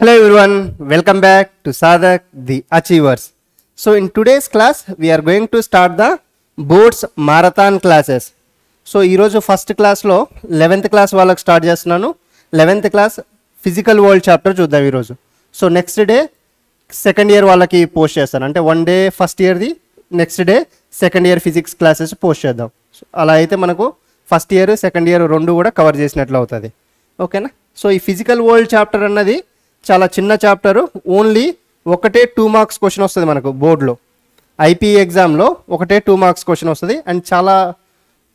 Hello everyone, welcome back to Sadak the Achievers. So in today's class we are going to start the boards marathon classes. So ఈరోజు first క్లాస్లో eleventh class వాళ్ళకి start చేస్తున్నాను. Eleventh class physical world chapter చూద్దాం ఈరోజు so next day second year వాళ్ళకి post చేస్తాను. అంటే one day first ఇయర్ది next day second year physics classes post చేద్దాం. సో అలా అయితే మనకు ఫస్ట్ ఇయర్ సెకండ్ ఇయర్ రెండు కూడా కవర్ చేసినట్లు అవుతుంది. ఓకేనా సో ఈ ఫిజికల్ వరల్డ్ చాప్టర్ అన్నది చాలా చిన్న చాప్టర్ ఓన్లీ ఒకటే టూ మార్క్స్ క్వశ్చన్ వస్తుంది మనకు బోర్డులో ఐపీ ఎగ్జామ్లో ఒకటే టూ మార్క్స్ క్వశ్చన్ వస్తుంది అండ్ చాలా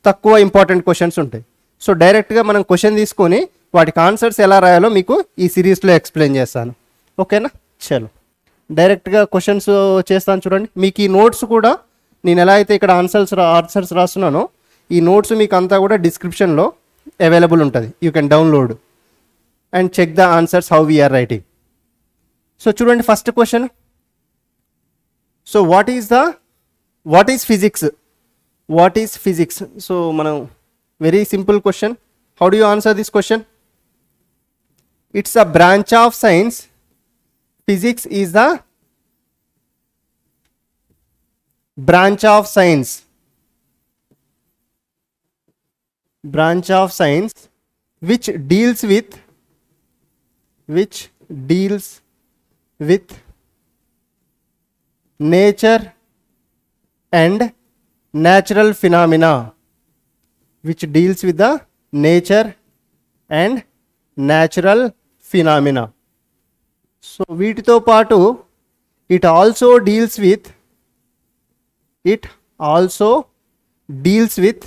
తక్కువ ఇంపార్టెంట్ క్వశ్చన్స్ ఉంటాయి. సో డైరెక్ట్గా మనం క్వశ్చన్ తీసుకొని వాటికి ఆన్సర్స్ ఎలా రాయాలో మీకు ఈ సిరీస్లో ఎక్స్ప్లెయిన్ చేస్తాను. ఓకేనా చలో. డైరెక్ట్గా క్వశ్చన్స్ చేస్తాను చూడండి. మీకు ఈ నోట్స్ కూడా నేను ఎలా అయితే ఇక్కడ ఆన్సర్స్ రా ఆన్సర్స్ రాస్తున్నానో ఈ నోట్స్ మీకు అంతా కూడా డిస్క్రిప్షన్లో అవైలబుల్ ఉంటుంది. You can download and check the answers how we are writing. So children, first question. So what is the, what is physics? What is physics? So Manu, very simple question. How do you answer this question? It's a branch of science. Physics is the branch of science branch of science which deals with which deals with nature and natural phenomena which deals with the nature and natural phenomena so వీటితో పాటు it also deals with it also deals with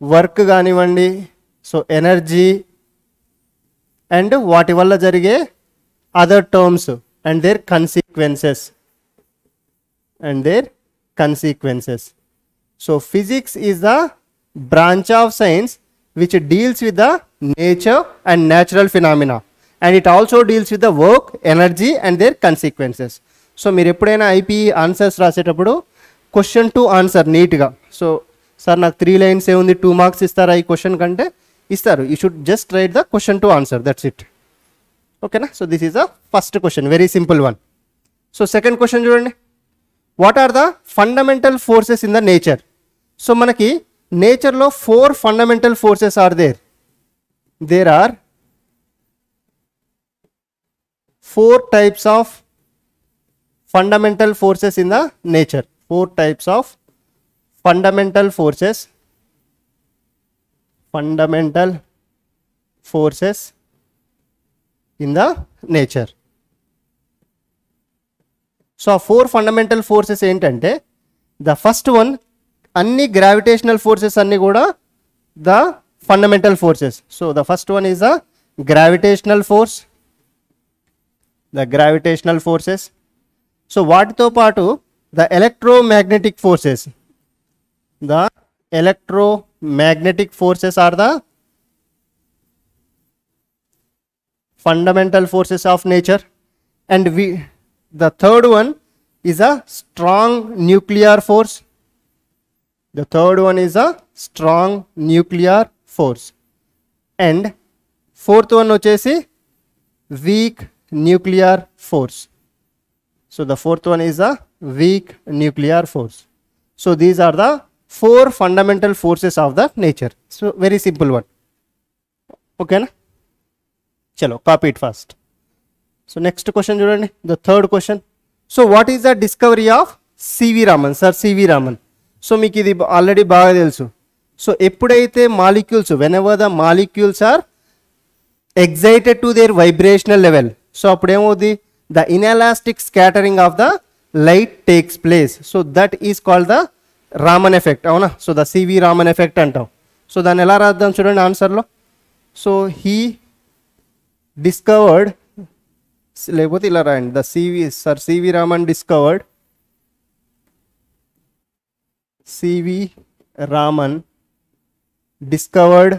work కానివ్వండి so energy and వాటి వల్ల జరిగే other terms and their consequences and their consequences so physics is the branch of science which deals with the nature and natural phenomena and it also deals with the work energy and their consequences so మీరు ఎప్పుడైనా IP answers రాసేటప్పుడు question to answer నీట్గా so sir నాకు three lines ఏముంది two marks ఇస్తారా ఈ question కంటే? ఇస్తారు. You should just write the question to answer that's it ఓకేనా so this is the first question very simple one so second question చూడండి. What are the fundamental forces in the nature so మనకి నేచర్లో four fundamental forces are there there are four types of fundamental forces in the nature four types of fundamental forces fundamental forces in the nature. So ఆ four fundamental forces ఏంటంటే the first one అన్ని gravitational forces అన్నీ కూడా the fundamental forces so the first one is the gravitational force the gravitational forces so వాటితో పాటు the electromagnetic forces the electromagnetic forces are the fundamental forces of nature. And we the third one is a strong nuclear force. The third one is a strong nuclear force. And fourth one which is weak nuclear force. So the fourth one is a weak nuclear force. So these are the four fundamental forces of the nature so very simple one okay na chalo copy it first so next question చూడండి the third question so what is the discovery of C V Raman sir C V Raman so మీకు ఇది already బాగా తెలుసు so ఎప్పుడైతే molecules whenever the molecules are excited to their vibrational level so అప్పుడు ఏమవుతుంది the inelastic scattering of the light takes place so that is called the Raman effect అవునా so the CV Raman effect అంటాం so దాన్ని ఎలా రాద్దాం చూడండి ఆన్సర్లో so he discovered లేకపోతే ఇలా రాయండి the CV sir CV Raman discovered CV Raman discovered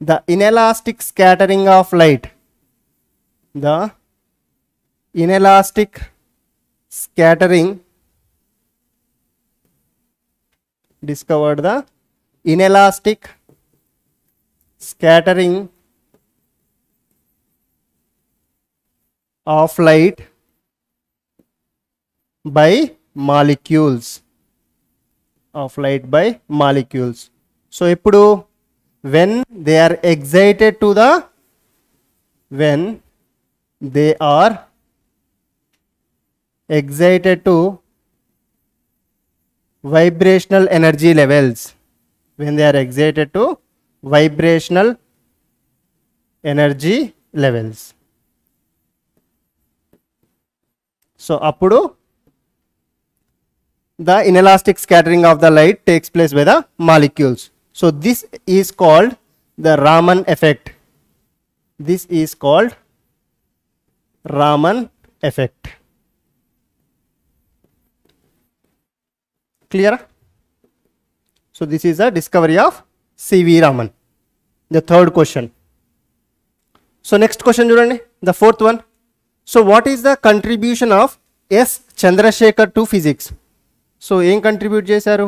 the inelastic scattering of light the inelastic scattering discovered the inelastic scattering of light by molecules of light by molecules. So, ippudu when they are excited to the when they are excited to vibrational energy levels when they are excited to vibrational energy levels. So, appudu the inelastic scattering of the light takes place by the molecules. So, this is called the Raman effect. This is called Raman effect. clear so this is a discovery of cv raman the third question so next question చూడండి the fourth one so what is the contribution of s chandrasekhar to physics so ఏం contribute చేశారు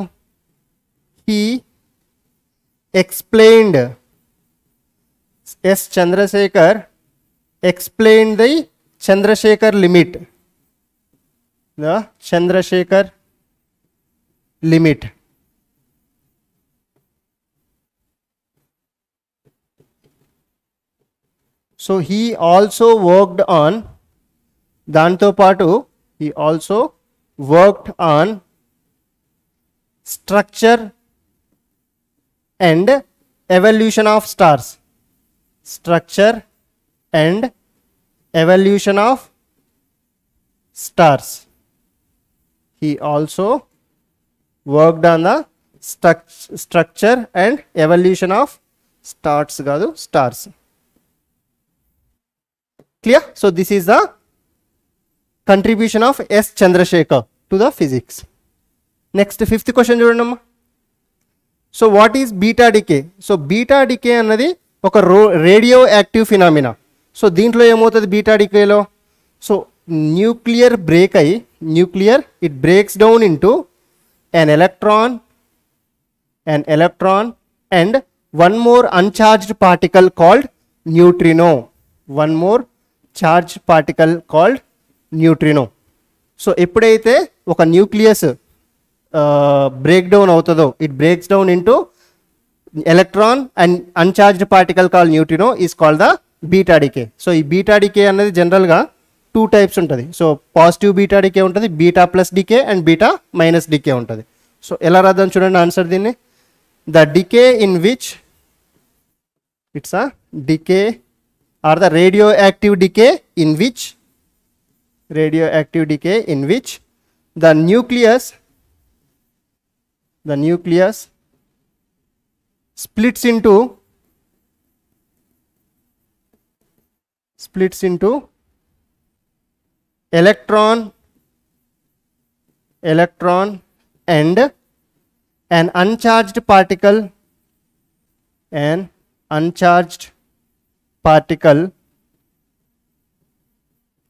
he explained S Chandrasekhar explain the Chandrasekhar limit the limit. So he also worked on danto patu he also worked on structure and evolution of stars. Structure and evolution of stars. He also worked on the structure and evolution of starts కాదు stars clear so this is the contribution of S Chandrasekhar to the physics next fifth question చూడండమ్మా so what is beta decay so beta decay అన్నది ఒక రో radioactive phenomena so దీంట్లో ఏమవుతుంది beta డికేలో so nuclear break అయి nuclear it breaks down into an electron an electron and one more uncharged particle called neutrino one more charged particle called neutrino so ఎప్పుడైతే ఒక nucleus break down అవుతుందో it breaks down into electron and uncharged particle call neutrino is call the beta decay so ఈ beta decay అనేది జనరల్గా two types ఉంటుంది so positive beta decay ఉంటుంది beta plus decay and beta minus decay ఉంటుంది so ఎలా రాద్దాం చూడండి answer దీన్ని the decay in which it's a decay or the radioactive decay in which radioactive decay in which the nucleus the nucleus splits into splits into electron electron and an uncharged particle an uncharged particle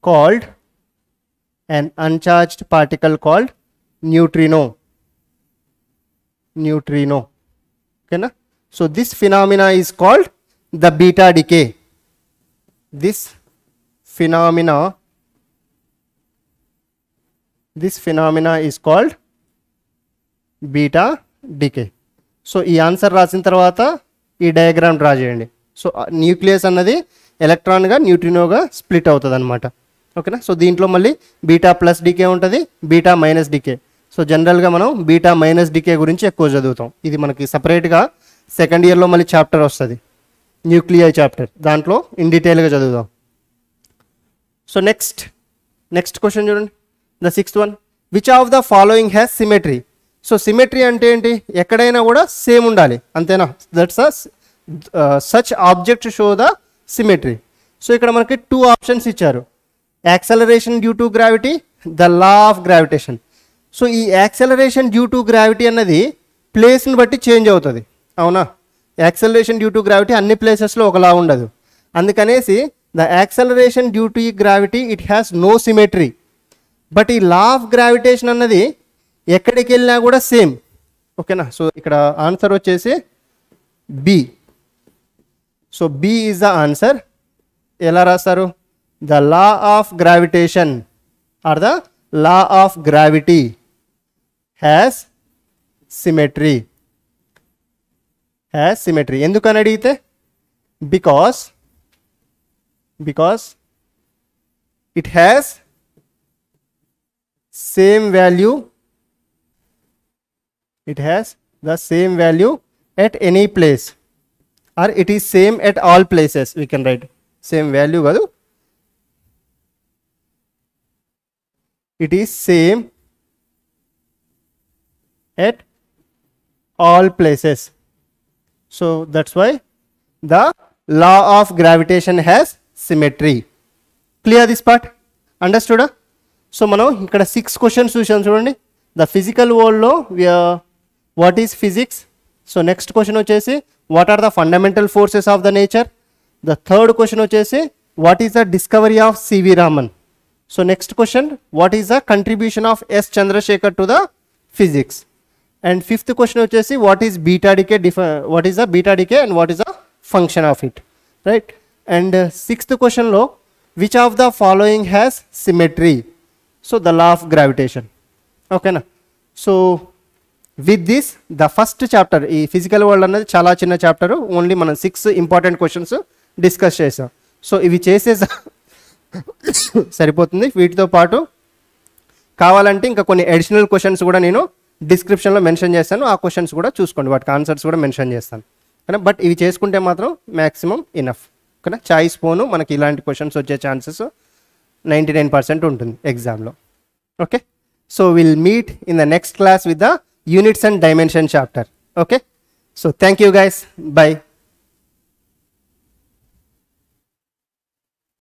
called an uncharged particle called neutrino neutrino okay na? so this phenomena is called the beta decay this phenomena this phenomena is called beta decay so ఈ answer రాసిన తర్వాత ఈ diagram draw చేయండి. So nucleus అన్నది ఎలక్ట్రాన్గా న్యూట్రినోగా split అవుతుంది అనమాట ఓకేనా సో దీంట్లో మళ్ళీ బీటా ప్లస్ డికే ఉంటుంది బీటా మైనస్ డికే సో జనరల్గా మనం బీటా మైనస్ డికే గురించి ఎక్కువ చదువుతాం. ఇది మనకి సపరేట్గా సెకండ్ ఇయర్లో మళ్ళీ చాప్టర్ వస్తుంది. న్యూక్లియర్ చాప్టర్ దాంట్లో ఇన్ డీటెయిల్గా చదువుదాం. సో నెక్స్ట్ నెక్స్ట్ క్వశ్చన్ చూడండి. The sixth one which of the following has symmetry so symmetry అంటే ఏంటి? ఎక్కడైనా కూడా సేమ్ ఉండాలి. అంతేనా? That's such object show the symmetry so ఇక్కడ మనకి టూ ఆప్షన్స్ ఇచ్చారు. Acceleration due to gravity the law of gravitation so ఈ యాక్సలరేషన్ డ్యూ టు గ్రావిటీ అన్నది ప్లేస్ని బట్టి చేంజ్ అవుతుంది. అవునా? యాక్సలరేషన్ డ్యూ టు గ్రావిటీ అన్ని ప్లేసెస్లో ఒకలా ఉండదు. అందుకనేసి ద యాక్సలరేషన్ డ్యూ టు ఈ gravity it has no symmetry but ఈ లా ఆఫ్ గ్రావిటేషన్ అన్నది ఎక్కడికి వెళ్ళినా కూడా సేమ్ ఓకేనా సో ఇక్కడ ఆన్సర్ వచ్చేసి B so B is the answer ఎలా రాస్తారు? The law of gravitation or the law of gravity has symmetry has symmetry ఎందుకని అడిగితే? Because because it has same value it has the same value at any place or it is same at all places we can write. Same value value it is same at all places. So that's why the law of gravitation has symmetry. Clear this part? Understood? So మనం ఇక్కడ six questions చూసాం చూడండి. The physical వరల్డ్లో what is physics so next question వచ్చేసి what are the fundamental forces of the nature the third question వచ్చేసి what is the discovery of C V Raman so next question what is the contribution of S Chandrasekhar to the physics and fifth question వచ్చేసి what is beta decay diff what is the beta decay and what is the function of it right and sixth క్వశ్చన్లో which of the following has symmetry so the law of gravitation ఓకేనా so with this the first chapter ఈ physical world అనేది చాలా చిన్న chapter only మనం six important questions discuss చేసాం. So ఇవి చేసే సరిపోతుంది. వీటితో పాటు కావాలంటే ఇంకా కొన్ని అడిషనల్ క్వశ్చన్స్ కూడా నేను డిస్క్రిప్షన్లో మెన్షన్ చేస్తాను. ఆ క్వశ్చన్స్ కూడా చూసుకోండి. వాటికి ఆన్సర్స్ కూడా మెన్షన్ చేస్తాను. ఓకేనా బట్ ఇవి చేసుకుంటే మాత్రం మ్యాక్సిమం ఇనఫ్ ఓకేనా చాయిస్ పోను మనకి ఇలాంటి క్వశ్చన్స్ వచ్చే ఛాన్సెస్ నైంటీ నైన్ పర్సెంట్ ఉంటుంది ఎగ్జామ్లో. Okay? So will meet in the next class with the units and dimension chapter okay? So thank you guys bye